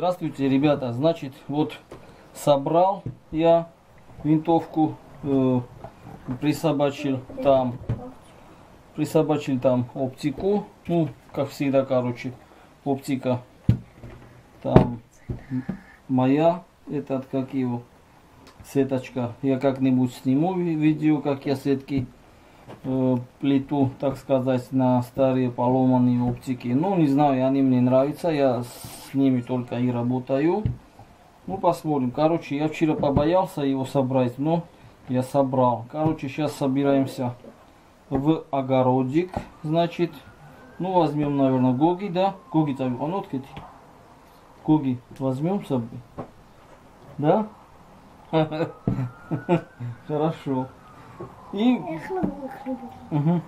Здравствуйте, ребята. Значит, вот собрал я винтовку, э, присобачил там, присобачил там оптику, ну, как всегда, короче, оптика там моя, этот, как его, сеточка. Я как-нибудь сниму видео, как я сетки плиту, так сказать, на старые поломанные оптики. Ну, не знаю, они мне нравятся, я с ними только и работаю. Ну, посмотрим. Короче, я вчера побоялся его собрать, но я собрал. Короче, сейчас собираемся в огородик, значит. Ну, возьмем, наверное, гоги, да? Гоги-то, он открыт. Гоги возьмем с собой. Да? Хорошо. И... Угу.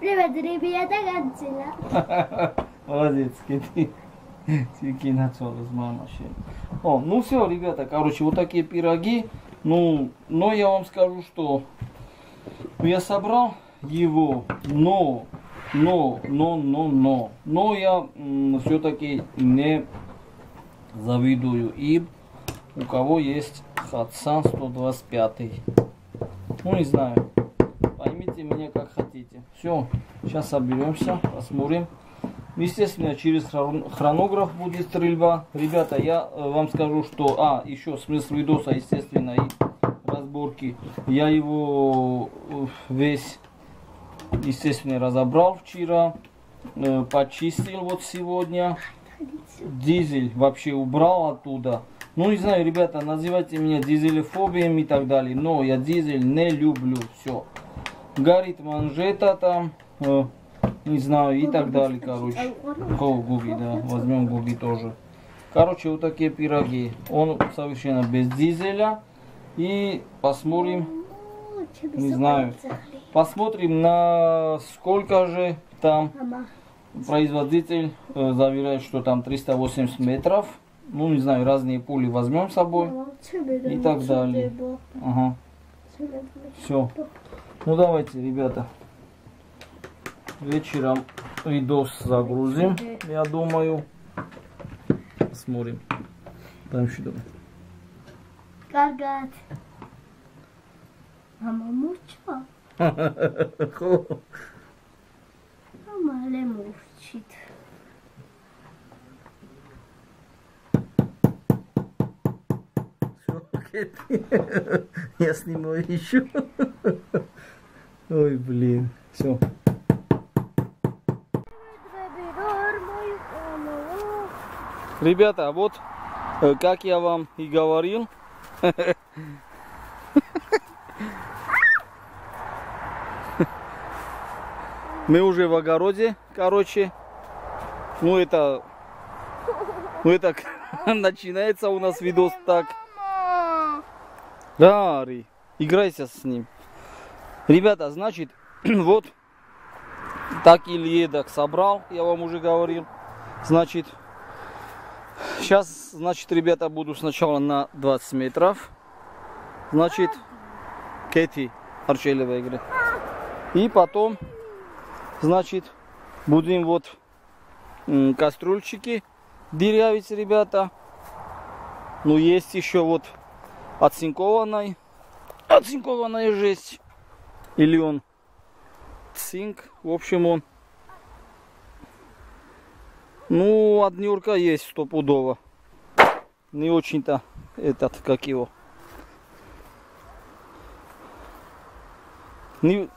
Привет, ребята, Годзилла. Молодец, Кити. Тики начал из машины. О, ну все, ребята, короче, вот такие пироги. Ну, но я вам скажу, что я собрал его, но, но, но, но, но, но я все-таки не завидую им, у кого есть Хатсан 125. Ну, не знаю. Поймите меня как хотите. Все, сейчас соберемся, посмотрим. Естественно, через хронограф будет стрельба. Ребята, я э, вам скажу, что... А, еще смысл видоса, естественно, и разборки. Я его э, весь, естественно, разобрал вчера. Э, почистил вот сегодня. Дизель вообще убрал оттуда. Ну, не знаю, ребята, называйте меня дизелефобием и так далее. Но я дизель не люблю. Все. Горит манжета там не знаю, и так далее, короче. Кого губи, да, возьмем губи тоже. Короче, вот такие пироги. Он совершенно без дизеля. И посмотрим, не знаю, посмотрим на сколько же там производитель э, заверяет, что там 380 метров. Ну, не знаю, разные пули возьмем с собой и так далее. Ага. Все. Ну, давайте, ребята вечером видос загрузим, я думаю. Посмотрим. Там еще думаю. Гагат. Мама муча. Мама не мучит. Я снимаю еще. Ой, блин. Все. Ребята, вот э, как я вам и говорил, мы уже в огороде, короче. Ну это, ну это начинается у нас видос так. Да, Ари, играйся с ним. Ребята, значит, вот так или едок собрал, я вам уже говорил. Значит, Сейчас, значит, ребята, буду сначала на 20 метров. Значит, Кэти Арчелева играет. И потом, значит, будем вот кастрюльчики дырявить, ребята. Ну, есть еще вот оцинкованной, оцинкованная жесть. Или он цинк, в общем, он ну, однюрка есть стопудово. Не очень-то этот, как его. Не...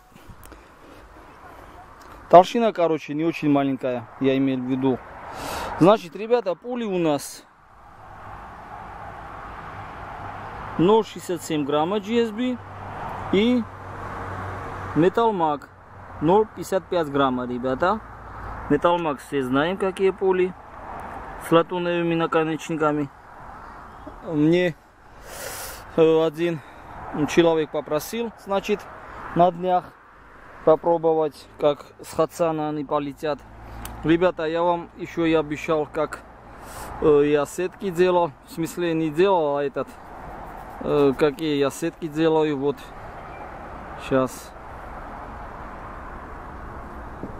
Толщина, короче, не очень маленькая, я имею в виду. Значит, ребята, пули у нас 0,67 грамма GSB и Mag 0,55 грамма, ребята. Металлмакс все знаем, какие пули с латуновыми наконечниками. Мне э, один человек попросил, значит, на днях попробовать, как с Хацана они полетят. Ребята, я вам еще и обещал, как э, я сетки делал. В смысле, не делал, а этот, э, какие я сетки делаю. Вот, сейчас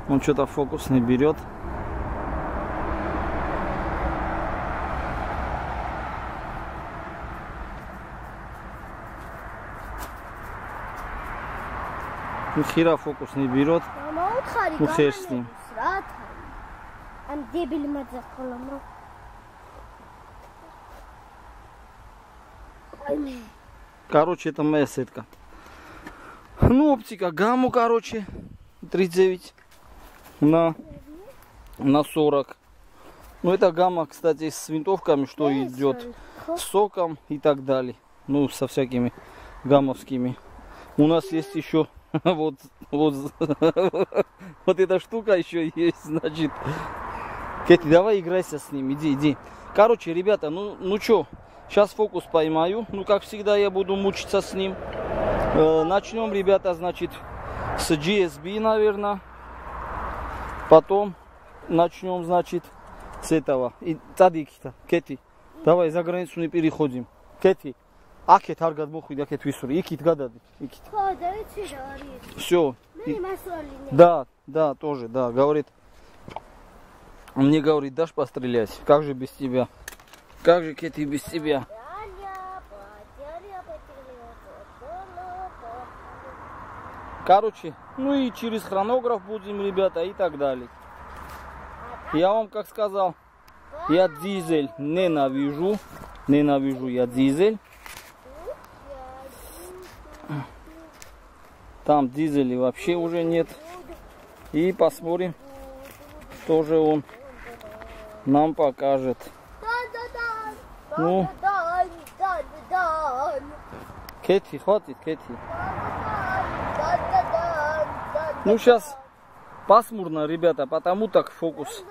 он что-то фокус не берет. Ну хера фокус не берет. Ну хер с ним. Короче, это моя сетка. Ну, оптика, гамму, короче, 39 на, на 40. Ну, это гамма, кстати, с винтовками, что идет с соком и так далее. Ну, со всякими гаммовскими. У нас есть еще вот, вот, вот эта штука еще есть, значит. Кэти, давай играйся с ним, иди, иди. Короче, ребята, ну, ну что, сейчас фокус поймаю. Ну, как всегда, я буду мучиться с ним. Э, начнем, ребята, значит, с GSB, наверное. Потом начнем, значит, с этого. И Тадикита, Кэти, давай за границу не переходим. Кэти, აქეთ არ გადმოხვიდე, აქეთ ვისური, იქით გადადი, იქით. ხო და ვიცი რა არის Все. მე მასვალი Да, да, тоже, да, говорит. Мне говорит, дашь пострелять? Как же без тебя? Как же, Кэти, без тебя? Короче, ну и через хронограф будем, ребята, и так далее. Я вам как сказал, я дизель ненавижу. Ненавижу я дизель. Там дизелей вообще уже нет. И посмотрим, что же он нам покажет. Ну. Кэти, хватит, Кэти. Ну, сейчас пасмурно, ребята, потому так фокус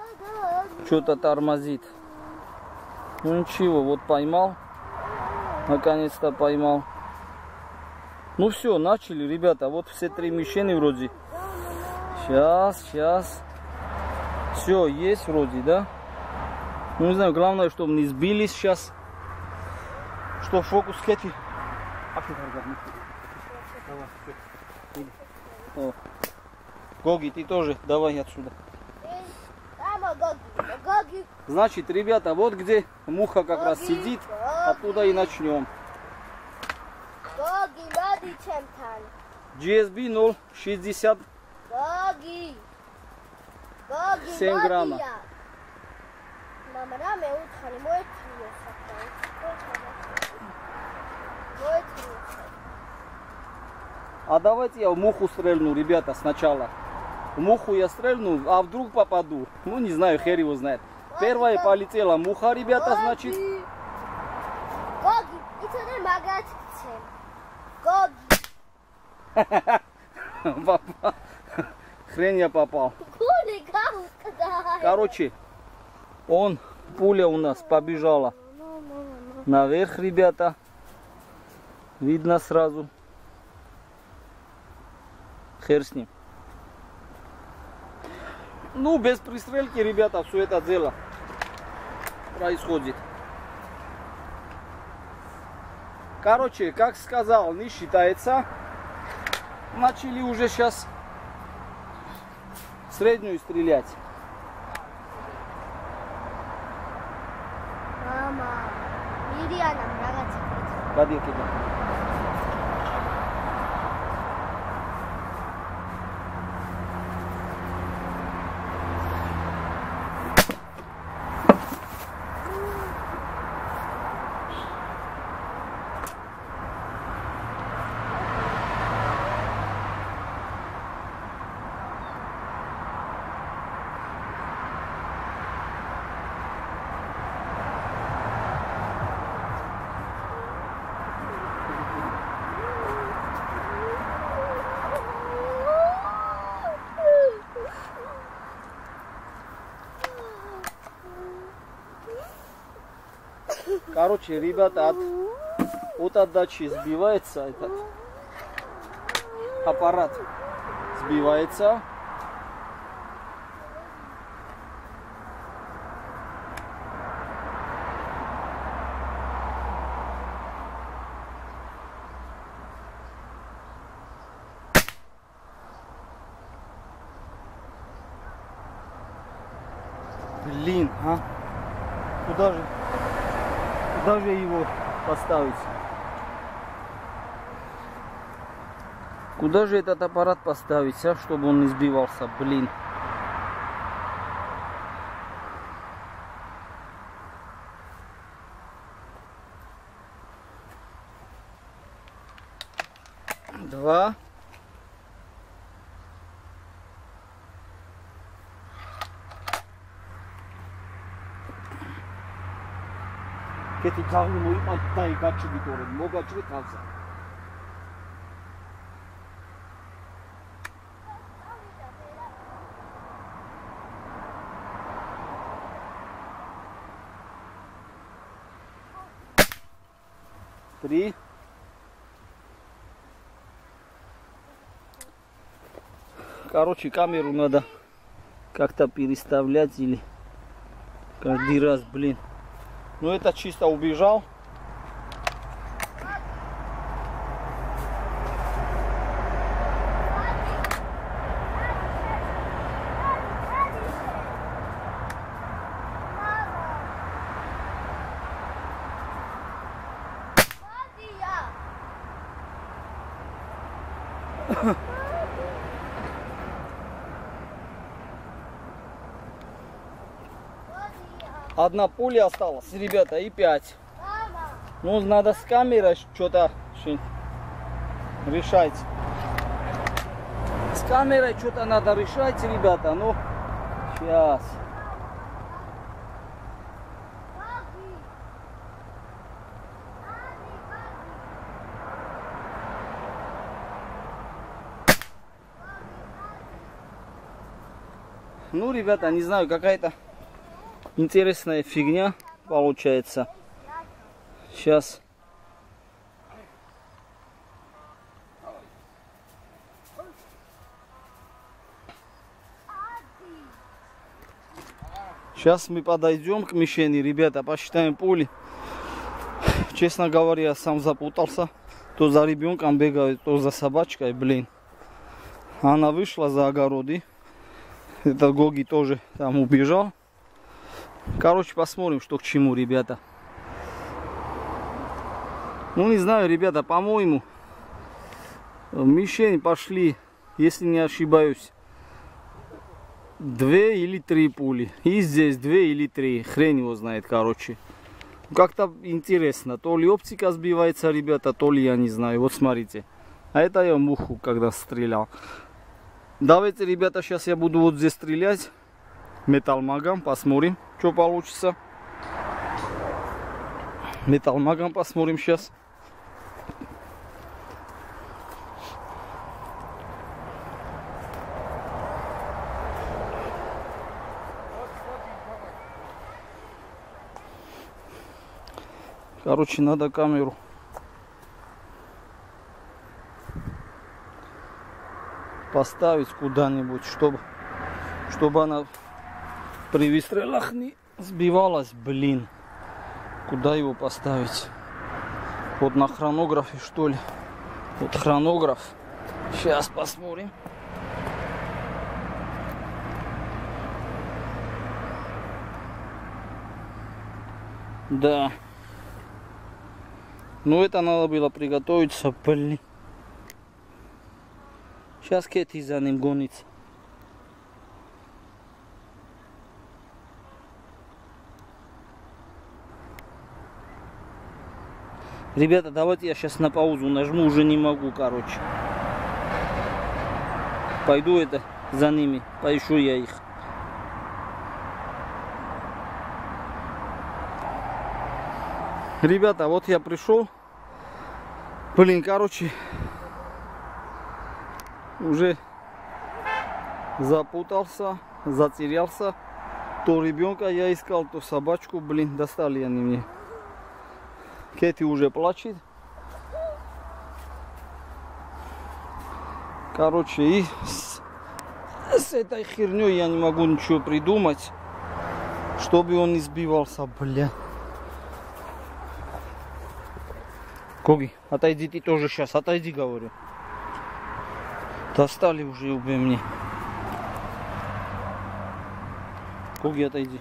что-то тормозит. Ну ничего, вот поймал. Наконец-то поймал. Ну все, начали, ребята. Вот все три мишени вроде. Сейчас, сейчас. Все, есть вроде, да? Ну не знаю, главное, чтобы не сбились сейчас. Что фокус, Кэти. О. Гоги, ты тоже давай отсюда. Значит, ребята, вот где муха как раз сидит, оттуда и начнем. GSB 060 7 грамма. А давайте я в муху стрельну, ребята, сначала. Муху я стрельну, а вдруг попаду. Ну, не знаю, хер его знает. Первая полетела муха, ребята, значит. Гоги, это не магазин. Гоги. Попал. Хрень я попал. Короче, он, пуля у нас побежала наверх, ребята. Видно сразу. Хер с ним. Ну, без пристрелки, ребята, все это дело происходит. Короче, как сказал, не считается. Начали уже сейчас среднюю стрелять. Мама, Мириана, нравится. Кадинки, да. Короче, ребята, от, от отдачи сбивается этот аппарат. Сбивается. Блин, а? Куда же? Куда же его поставить? Куда же этот аппарат поставить, а, чтобы он не сбивался, блин. Два კეთი ძაღლი მოიყვა და იგაჩვით ორი მოგაჩვით თავზე Три. Короче, камеру надо как-то переставлять или каждый раз, блин. Ну это чисто убежал. Одна пуля осталась, ребята, и пять. Ну, надо с камерой что-то решать. С камерой что-то надо решать, ребята. Ну, сейчас. Ну, ребята, не знаю, какая-то интересная фигня получается. Сейчас. Сейчас мы подойдем к мишени, ребята, посчитаем пули. Честно говоря, сам запутался. То за ребенком бегает, то за собачкой, блин. Она вышла за огороды. Этот Гоги тоже там убежал. Короче, посмотрим, что к чему, ребята. Ну, не знаю, ребята, по-моему, в мишень пошли, если не ошибаюсь, две или три пули. И здесь две или три. Хрен его знает, короче. Как-то интересно. То ли оптика сбивается, ребята, то ли я не знаю. Вот смотрите. А это я муху, когда стрелял. Давайте, ребята, сейчас я буду вот здесь стрелять. Металлмагом. Посмотрим, что получится. Металлмагом посмотрим сейчас. Короче, надо камеру поставить куда-нибудь, чтобы, чтобы она при выстрелах не сбивалась. Блин, куда его поставить? Вот на хронографе, что ли? Вот хронограф. Сейчас посмотрим. Да. Ну это надо было приготовиться, блин. Сейчас Кэти за ним гонится. Ребята, давайте я сейчас на паузу нажму, уже не могу, короче. Пойду это за ними, поищу я их. Ребята, вот я пришел. Блин, короче, уже запутался, затерялся. То ребенка я искал, то собачку, блин, достали они мне. Кэти уже плачет. Короче, и с, с этой херней я не могу ничего придумать, чтобы он не сбивался, бля. Коги, отойди ты тоже сейчас, отойди, говорю. Достали уже убей мне. Коги, отойди.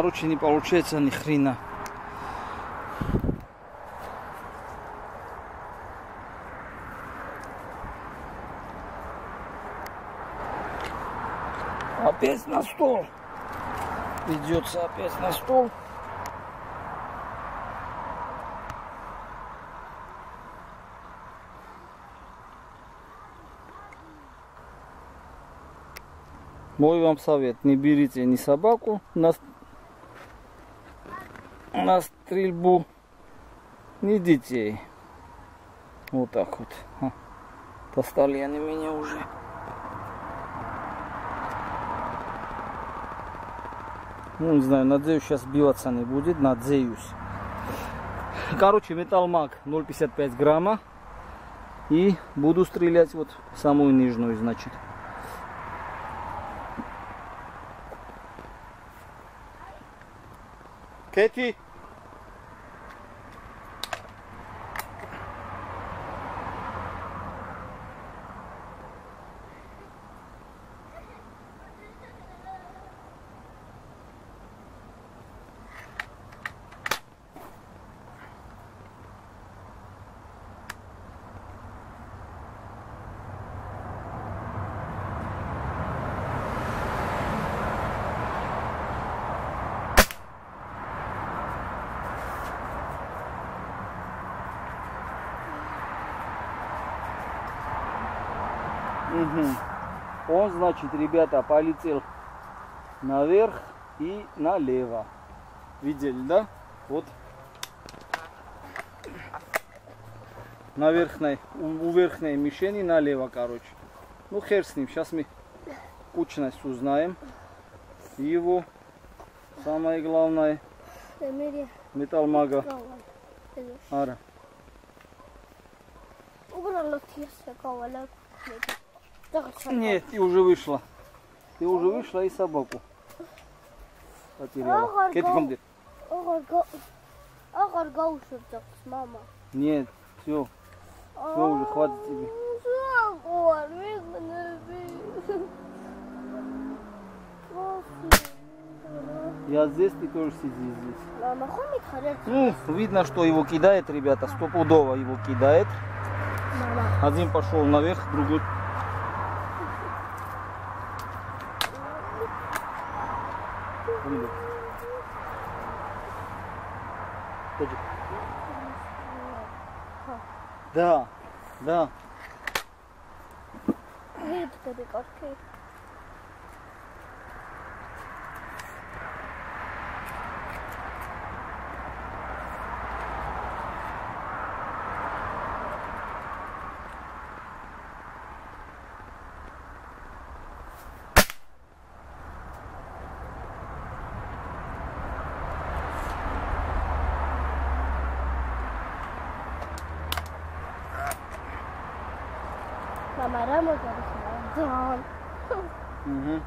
Короче, не получается ни хрена. Опять на стол. Придется опять на стол. Мой вам совет, не берите ни собаку на, на стрельбу, ни детей. Вот так вот. Достали они меня уже. Ну, не знаю, надеюсь, сейчас биваться не будет, надеюсь. Короче, металлмаг 0,55 грамма. И буду стрелять вот в самую нижнюю, значит. Кэти, Он, значит, ребята, полетел наверх и налево. Видели, да? Вот. На верхней, у, у верхней мишени налево, короче. Ну, хер с ним. Сейчас мы кучность узнаем. Его самое главное металлмага. Ара. Убрала тесто. Нет, ты уже вышла. Ты уже вышла и собаку потеряла. Гаушып жақсы, мама. Нет, все. Все, уже хватит тебе. Мен ғана Я здесь, ты тоже сиди здесь. Ну, видно, что его кидает, ребята, стопудово его кидает. Один пошел наверх, другой... Привет. Подожди. Да, да. Видка би какой. Да. Угу. Я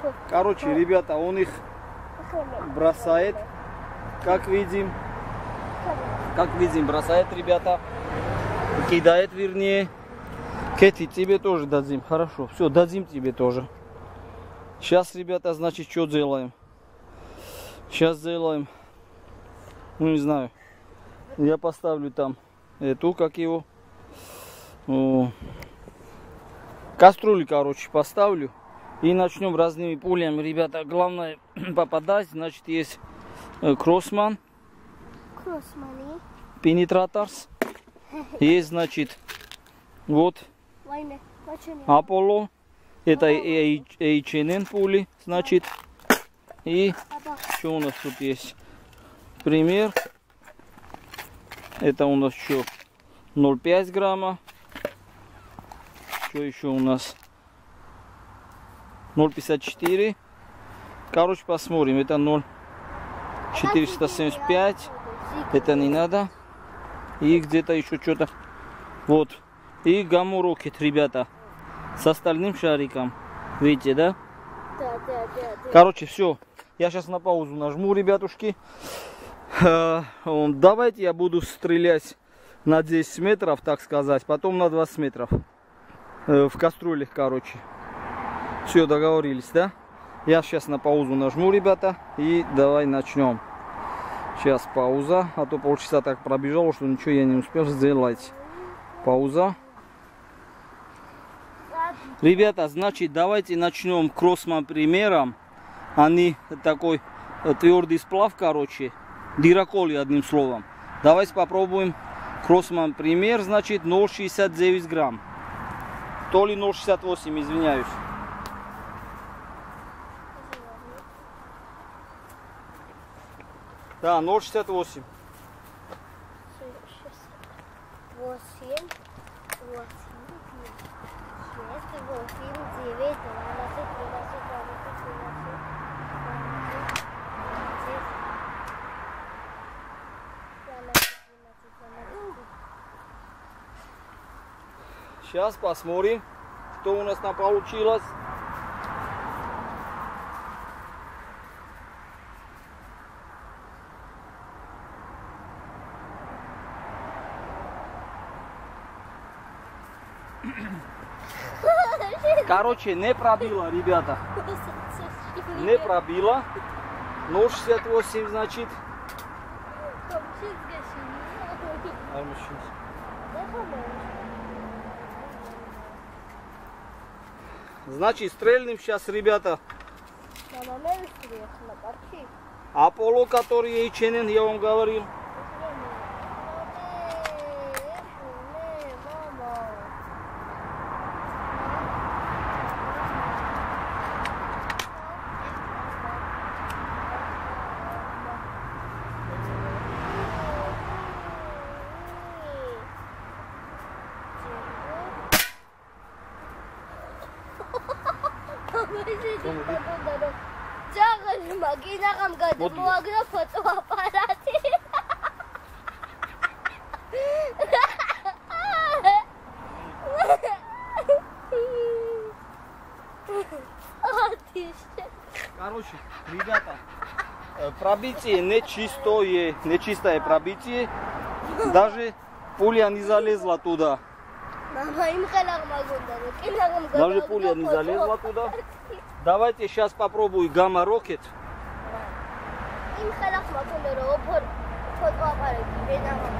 сколько? Короче, ребята, он их бросает, как видим. Как видим, бросает, ребята. Кидает, вернее. Кэти, тебе тоже дадим. Хорошо, все, дадим тебе тоже. Сейчас, ребята, значит, что делаем? Сейчас сделаем, ну не знаю, я поставлю там эту, как его, о, кастрюлю, короче, поставлю. И начнем разными пулями, ребята. Главное попадать, значит, есть э, кроссман. Пенетраторс. Есть, значит, вот? Аполло. Это H&N пули, значит. И что у нас тут есть? Пример. Это у нас еще 0,5 грамма. Что еще у нас? 0,54. Короче, посмотрим. Это 0,475. Это не надо. И где-то еще что-то. Вот. И гамму рокет, ребята. с остальным шариком. Видите, да? Да, да, да, да. Короче, все. Я сейчас на паузу нажму, ребятушки. Э, Давайте я буду стрелять на 10 метров, так сказать, потом на 20 метров. Э, В кастрюлях, короче. Все, договорились, да? Я сейчас на паузу нажму, ребята, и давай начнем. Сейчас пауза, а то полчаса так пробежало, что ничего я не успел сделать. Пауза. Ребята, значит, давайте начнем кроссман примером. Они такой э, твердый сплав, короче, дироколи одним словом. Давайте попробуем кроссман пример, значит, 0,69 грамм. То ли 0,68, извиняюсь. Да, 0,68. Восемь, восемь, шесть, восемь, девять, двенадцать, тринадцать, двенадцать, тринадцать, двенадцать, двенадцать, двенадцать. Сейчас посмотрим, что у нас там получилось. Короче, не пробила, ребята. Не пробила. 0,68 значит. Значит, стрельнем сейчас, ребята. Парчи. Аполло, который Еченен, я вам говорил. Вот. Магна фотоаппараты. Короче, ребята, э, пробитие нечистое, нечистое пробитие. Даже пуля не залезла туда. Даже пуля не залезла туда. Давайте сейчас попробую гамма-рокет. им халаг магунда, ро фото апарати, бенагам.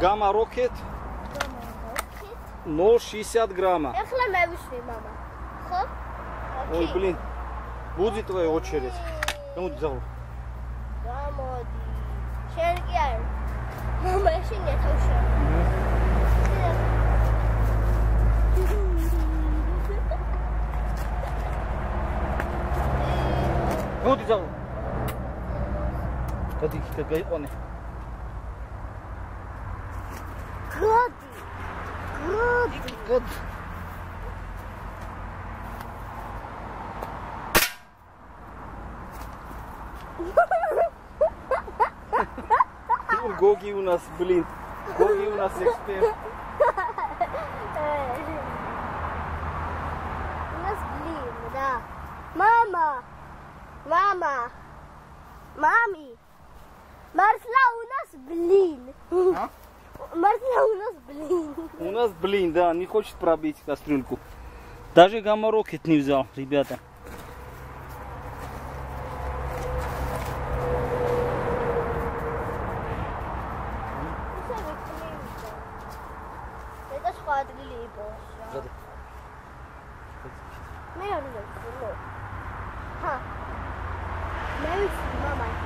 Гамма-рокет 0,60 грамма. ეხლა მე ვიშვი мама. ხო? Ой, блин, будет твоя очередь. Ну, взял. გამოდი. შენ კი არ. мама, შენია თავში. Гуди зав. Гуди хитэ гай оны. Гуди. Гуди. Гуди. Гоги у нас, блин. Гоги у нас эксперт. Да, не хочет пробить кастрюльку. Даже гаморокет не взял, ребята.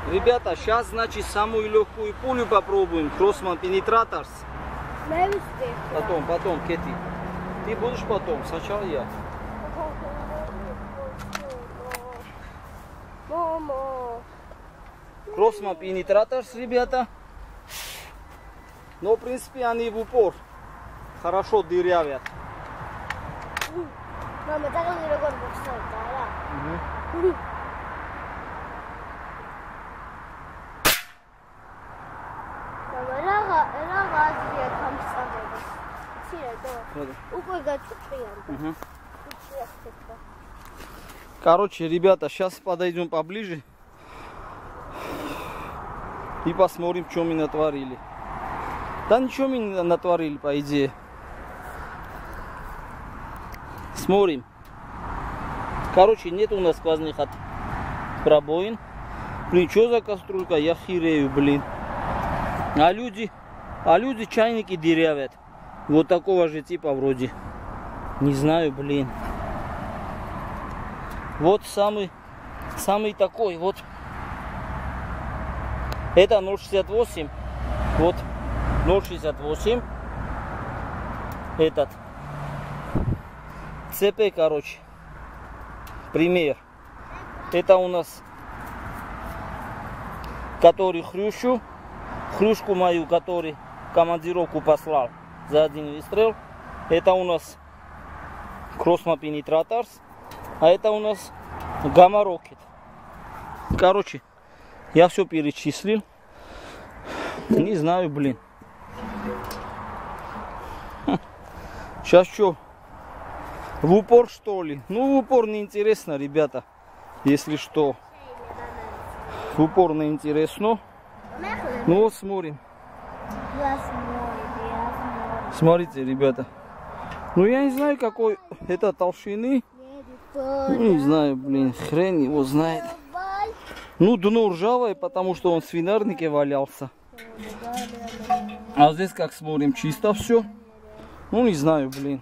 Ребята, сейчас, значит, самую легкую пулю попробуем. Кроссман Пенетраторс. Потом, потом, Кети. Ты будешь потом, сначала я. Мама. Кроссмап и не ребята. Но, в принципе, они в упор. Хорошо дырявят. Мама, так он не рекорд боксер, да? Угу. Угу. Короче, ребята, сейчас подойдем поближе и посмотрим, что мы натворили. Да ничего мы не натворили, по идее. Смотрим. Короче, нет у нас сквозных от пробоин. Блин, что за кастрюлька? Я хирею, блин. А люди, а люди чайники деревят. Вот такого же типа вроде. Не знаю, блин. Вот самый, самый такой, вот. Это 0,68. Вот 0,68. Этот. ЦП, короче. Пример. Это у нас, который хрющу. Хрюшку мою, который командировку послал за один выстрел. Это у нас Кросма Пенетраторс. А это у нас Гамма Рокет. Короче, я все перечислил. Не знаю, блин. Сейчас что? В упор что ли? Ну, в упор неинтересно, ребята. Если что. В упор неинтересно. Ну вот смотрим. Смотрите, ребята. Ну я не знаю, какой это толщины. Ну, не знаю, блин, хрен его знает. Ну, дно ржавое, потому что он в свинарнике валялся. А здесь, как смотрим, чисто все. Ну, не знаю, блин.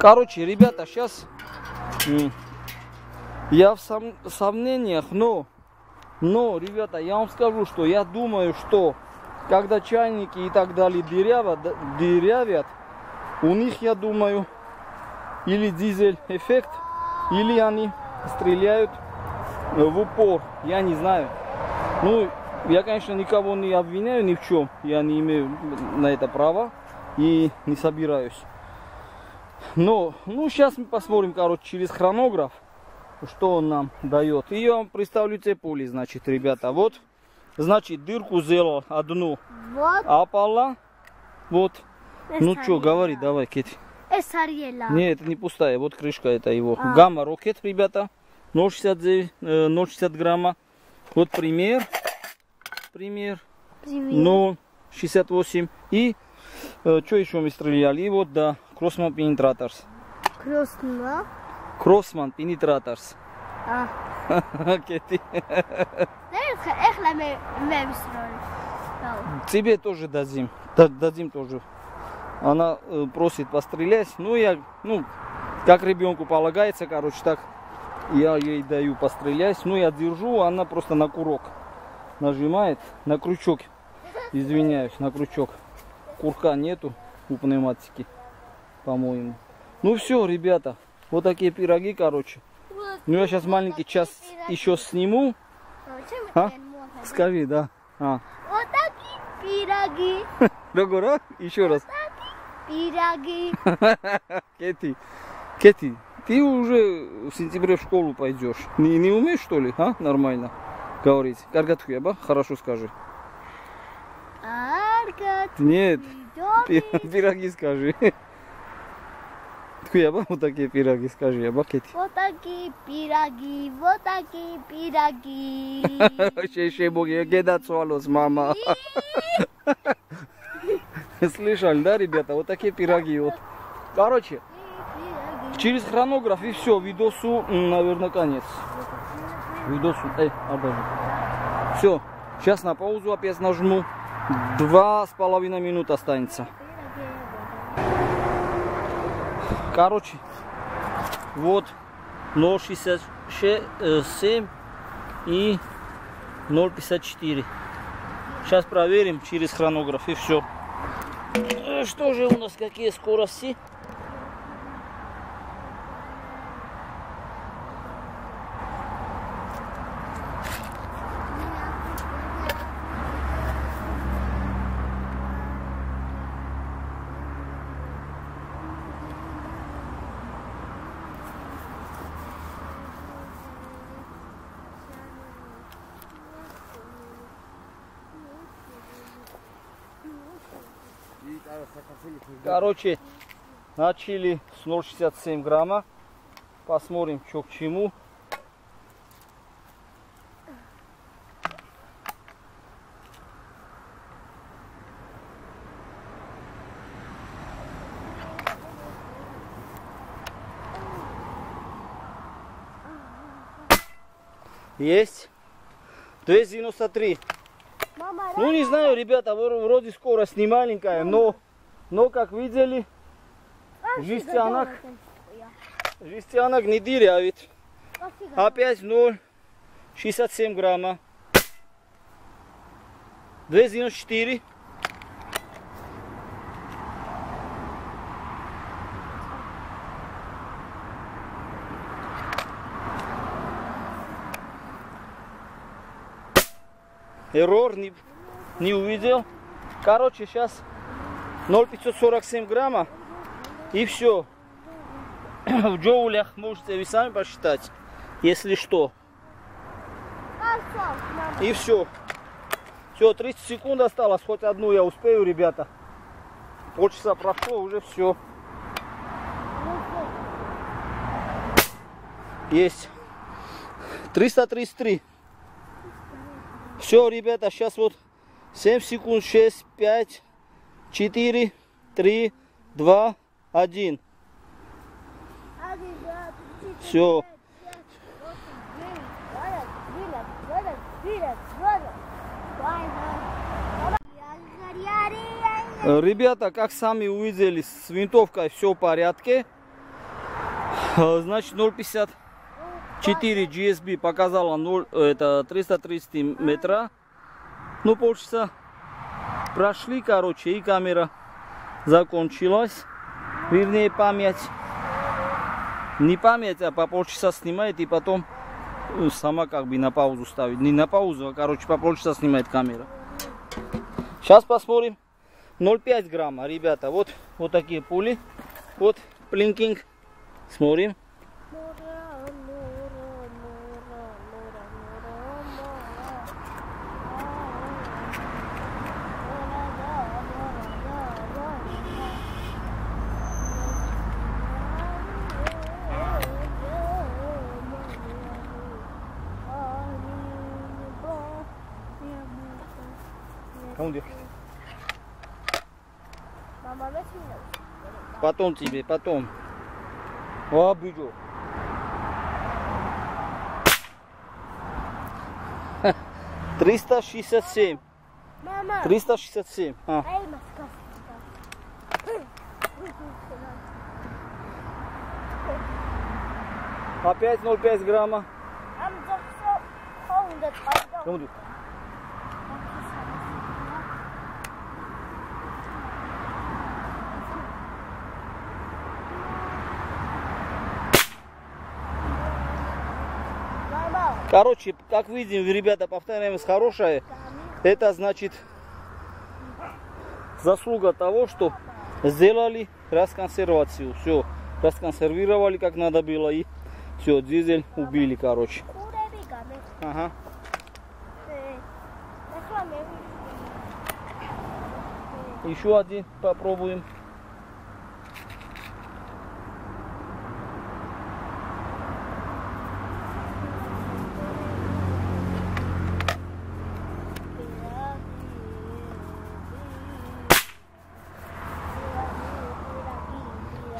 Короче, ребята, сейчас я в сом- сомнениях, но, но, ребята, я вам скажу, что я думаю, что когда чайники и так далее дырявят, дырявят, у них, я думаю, или дизель эффект, или они стреляют э, в упор, я не знаю. Ну, я, конечно, никого не обвиняю ни в чем, я не имею на это права и не собираюсь. Но, ну, сейчас мы посмотрим, короче, через хронограф, что он нам дает. И я вам представлю цепули, значит, ребята. Вот, значит, дырку сделал одну Вот апала. Вот. Ну что, говори, давай, Кети. Нет, это не пустая, вот крышка это его. А. Гамма Рокет, ребята, 0,60 э, грамма. Вот пример, пример, пример. Ну, 0,68. И э, что еще мы стреляли? И вот, да, Кроссман Пенетраторс. Кроссман? Кроссман Пенетраторс. А. Кети. Тебе тоже дадим, дадим тоже. Она э, просит пострелять. Ну, я, ну, как ребенку полагается, короче, так я ей даю пострелять. Ну, я держу, она просто на курок нажимает. На крючок. Извиняюсь, на крючок. Курка нету у пневматики, по-моему. Ну, все, ребята. Вот такие пироги, короче. Ну, я сейчас маленький час еще сниму. А? Скажи, да. А. Вот такие пироги. Догора? Еще раз. Пироги. Кети, Кети, ты уже в сентябре в школу пойдешь. Не, не умеешь, что ли, а? Нормально говорить. Каргатхуяба, хорошо скажи. аргат. Нет, пи- Пироги. скажи. Тхуяба, вот такие пироги скажи, яба, Кети. Вот такие пироги. Вот такие пироги. Ще боги, кедат суалос, мама. Слышали, да, ребята? Вот такие пироги вот. Короче, через хронограф и все, видосу, наверное, конец. Видосу, эй, отдай. Все, сейчас на паузу опять нажму. Два с половиной минут останется. Короче, вот 0,67 и 0,54. Сейчас проверим через хронограф и все. Что же у нас, какие скорости? Короче, начали с 0,67 грамма. Посмотрим, что к чему. Есть. 293. Мама, Ну не знаю, ребята, вро- вроде скорость не маленькая, но, но как видели, жестянок, жестянок не дырявит. Опять 0, 67 грамма. 294. Эррор не, не увидел. Короче, сейчас 0,547 грамма. И все. В джоулях можете вы сами посчитать, если что. И все. Все, 30 секунд осталось. Хоть одну я успею, ребята. Полчаса прошло, уже все. Есть. 333. Все, ребята, сейчас вот 7 секунд, 6, 5, 4, 3, 2, 1. Всё. Э, Ребята, как сами увидели, с винтовкой все в порядке. Э, Значит, 0,54 GSB показала 0, это 330 метра. Ну, полчаса прошли, короче, и камера закончилась. Вернее, память. Не память, а по полчаса снимает и потом э, сама как бы на паузу ставит. Не на паузу, а, короче, по полчаса снимает камера. Сейчас посмотрим. 0,5 грамма, ребята. Вот, вот такие пули. Вот, плинкинг. Смотрим. Потом тебе, потом. О, бюджет. Триста шестьдесят семь. Мама, Триста шестьдесят семь. А. Опять 0,5 грамма. Короче, как видим, ребята, повторяемость хорошая. Это значит заслуга того, что сделали расконсервацию. Все, расконсервировали как надо было и все, дизель убили, короче. Ага. Еще один попробуем.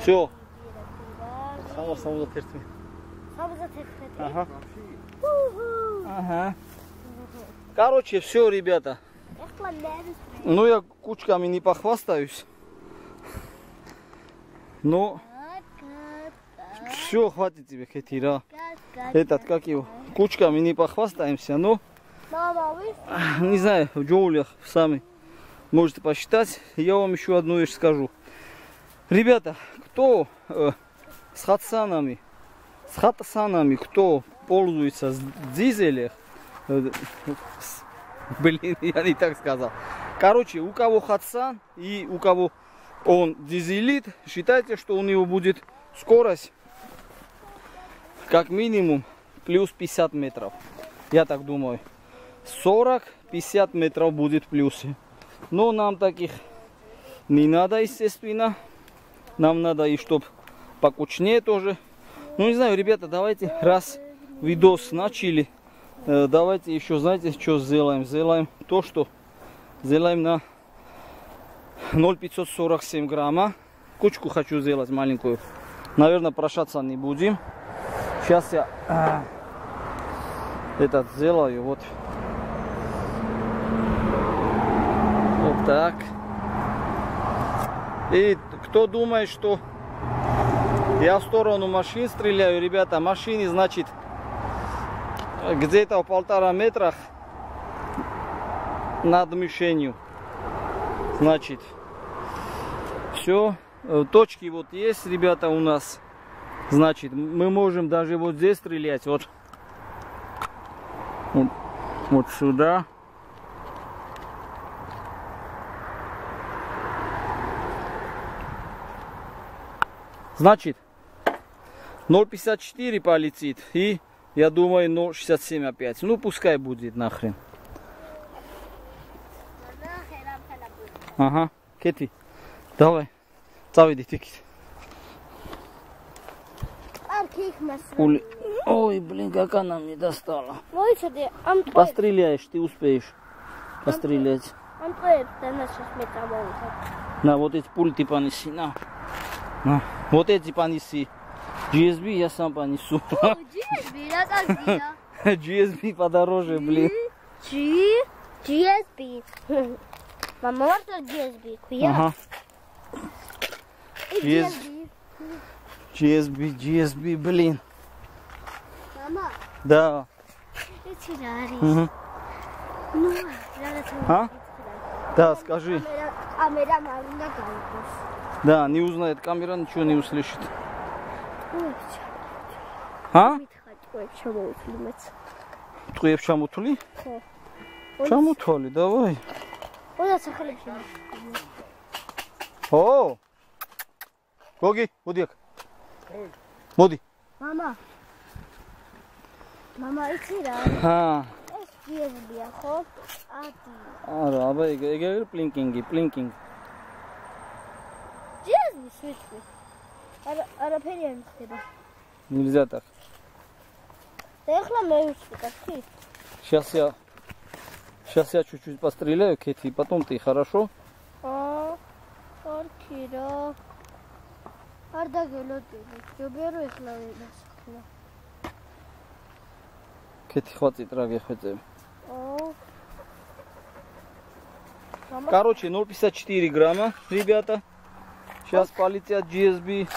Все. Само само затерти. Самый тесты. Ага. Уху. Ага. Короче, все, ребята. Ну, я кучками не похвастаюсь. Но все, хватит тебе, Хетира. Этот, как его, кучками не похвастаемся, но, не знаю, в джоулях сами можете посчитать. Я вам еще одну вещь скажу. Ребята, кто э, с хатсанами, с хатсанами, кто пользуется с дизелях, э, блин, я не так сказал. Короче, у кого хатсан и у кого он дизелит, считайте, что у него будет скорость как минимум плюс 50 метров. Я так думаю. 40-50 метров будет в плюсе. Но нам таких не надо, естественно. Нам надо и чтоб покучнее тоже. Ну, не знаю, ребята, давайте, раз видос начали, э, давайте еще, знаете, что сделаем? Сделаем то, что сделаем на 0,547 грамма. Кучку хочу сделать маленькую. Наверное, прошаться не будем. Сейчас я а, этот сделаю. Вот. Вот так. И кто думает, что я в сторону машин стреляю, ребята, машины, значит, где-то в полтора метрах над мишенью. Значит, все, точки вот есть, ребята, у нас. Значит, мы можем даже вот здесь стрелять, вот, вот, вот сюда. Значит, 0,54 полетит и, я думаю, 0,67 опять. Ну, пускай будет нахрен. Ага, Кэти, давай, давай, детик. Ули... Ой, блин, как она мне достала. Постреляешь, ты успеешь пострелять. На, вот эти пульты понеси, на. На. Вот эти понеси. GSB я сам понесу. О, GSB, я так я. GSB подороже, блин. G, GSB. Мама, можно GSB? Хуя? Ага. GSB. GSB, GSB, блин. Мама. Да. Угу. Ну, а? Да, скажи. А мы, а мы, а мы, Да, не узнает камера, ничего не услышит. უჩა А? მითხარ ტყეებს შემოვთვლი მეც ტყუებს ჩამოთვლი? ხო ჩამოთვალი, давай. ყველა სახელებში ო! გოგი, მოდი აქ. მოდი. მამა მამა იცი რა ჰა. ეს GSB-ია ხო? ადი არა, აბა ეგ ეგ არის პლინკინგი, პლინკინგი. Смешно. Ара, ара переем. Нельзя так. Да я хламаю, как ты. Сейчас я... Сейчас я чуть-чуть постреляю, Кэти, и потом ты хорошо? А, аркира. Арда гелоты. Я беру их на Кэти, хватит, раги, хватит. Короче, 0,54 грамма, ребята. Сейчас полетят GSB.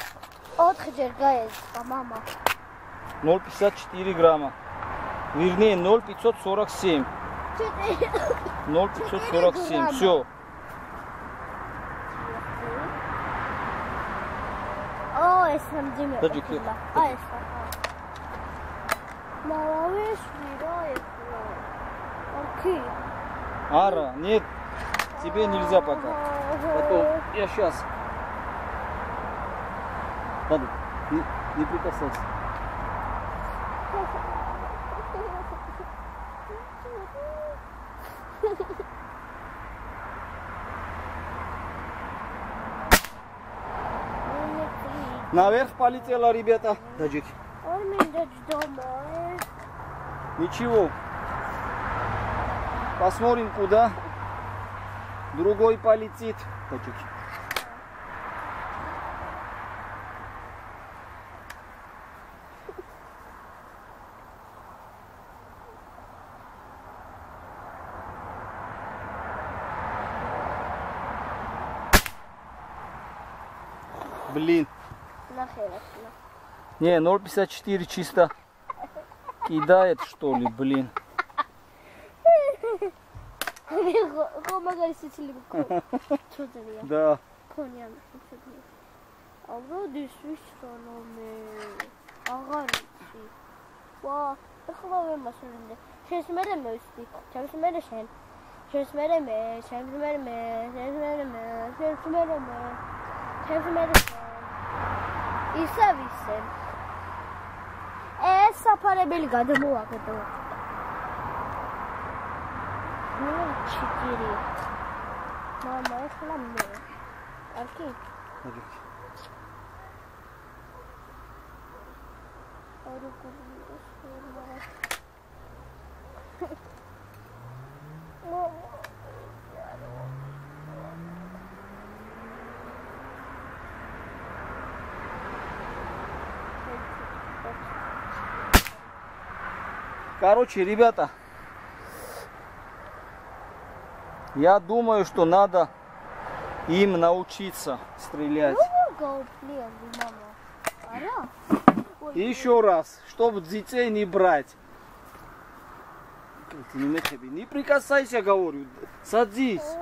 Отходер, гайз, по-мама. 0,54 грамма. Вернее, 0,547. 0,547. Все. Ой, сам Дима. Дай дюки. Ай, сам. Малыш, мирает. Окей. Ара, нет, тебе нельзя пока. Потом а я сейчас Ладно, не, не прикасайся. Наверх полетела, ребята, даджик. Он меня домой. Ничего. Посмотрим, куда другой полетит. Даджик. Не, 0,54 чисто кидает, что ли, блин. Рома Что-то я. Да. Понятно, что-то შენს მერე მე შენს მერე მე ისა ვისე ეს საფარებელი გადმოაგდო ნუ ჩიკირი მამა ახლა მე Арки. Руку Короче, ребята, я думаю, что надо им научиться стрелять. Ара? И еще раз, чтобы детей не брать. Не прикасайся, говорю. Садись.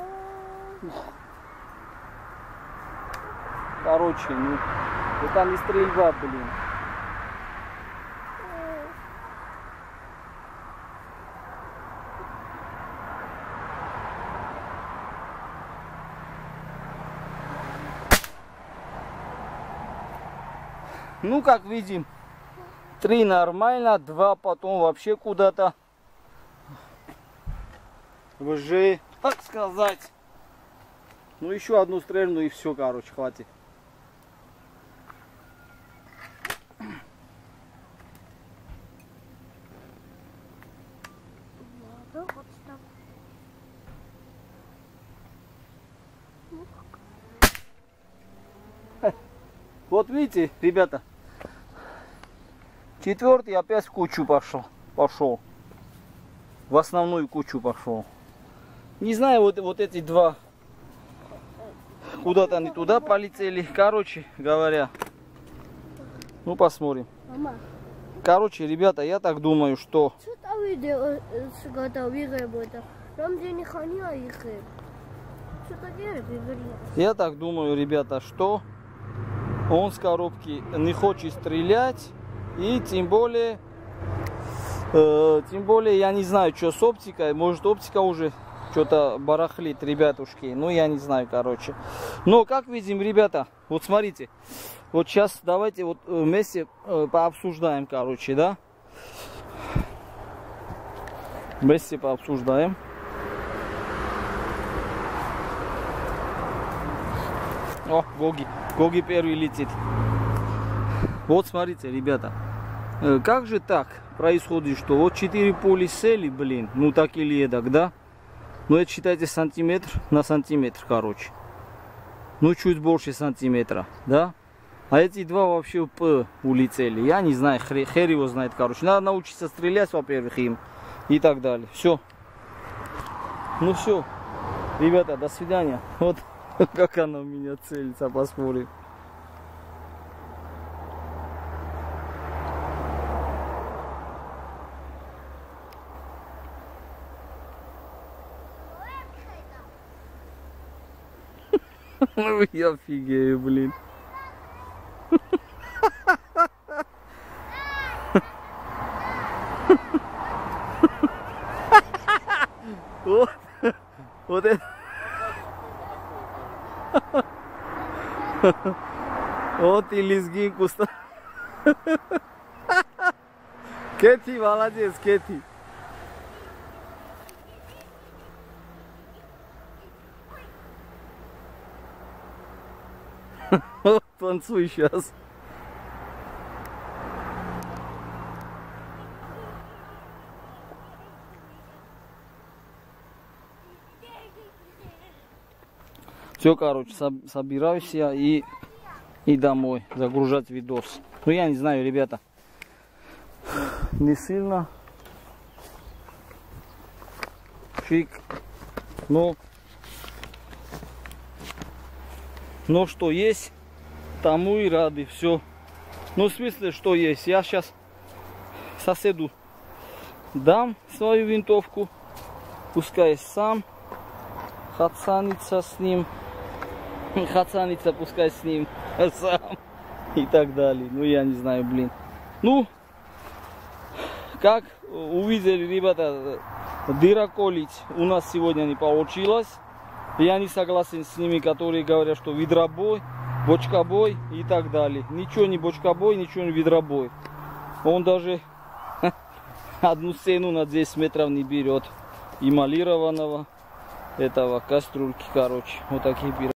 Короче, ну, это не стрельба, блин. Ну, как видим, три нормально, два потом вообще куда-то уже, так сказать. Ну, еще одну стрельну и все, короче, хватит. Вот видите, ребята, четвертый опять в кучу пошел. Пошел. В основную кучу пошел. Не знаю, вот, вот эти два куда-то они туда полетели. Короче говоря, ну посмотрим. Короче, ребята, я так думаю, что не а. Я так думаю, ребята, что он с коробки не хочет стрелять. И тем более, э, тем более, я не знаю, что с оптикой. Может, оптика уже что-то барахлит, ребятушки. Ну, я не знаю, короче. Но, как видим, ребята, вот смотрите. Вот сейчас давайте вот э, вместе э, пообсуждаем, короче, да? Вместе пообсуждаем. О, Гоги. Гоги первый летит. Вот смотрите, ребята. Э, Как же так происходит, что вот 4 пули сели, блин, ну так или эдак, да? Ну это считайте сантиметр на сантиметр, короче. Ну чуть больше сантиметра, да? А эти два вообще П улетели. Я не знаю, хер, хер его знает, короче. Надо научиться стрелять, во-первых, им. И так далее. Все. Ну все. Ребята, до свидания. Вот как она у меня целится, посмотрим. Ну я офигею, блин. Вот, вот это. Вот и лезгинку ста- Кэти, молодец, Кэти. Вот танцуй сейчас. Все, короче, соб- собираюсь я и, и домой загружать видос. Ну, я не знаю, ребята. Не сильно. Чик. Ну, но что есть, тому и рады. Все. Ну, в смысле, что есть. Я сейчас соседу дам свою винтовку. Пускай сам хацанится с ним. Хацанится пускай с ним сам. И так далее. Ну, я не знаю, блин. Ну, как увидели, ребята, дыроколить у нас сегодня не получилось. Я не согласен с ними, которые говорят, что ведробой, бочкобой и так далее. Ничего не бочкобой, ничего не ведробой. Он даже одну стену на 10 метров не берет. Эмалированного этого кастрюльки, короче. Вот такие пирожки.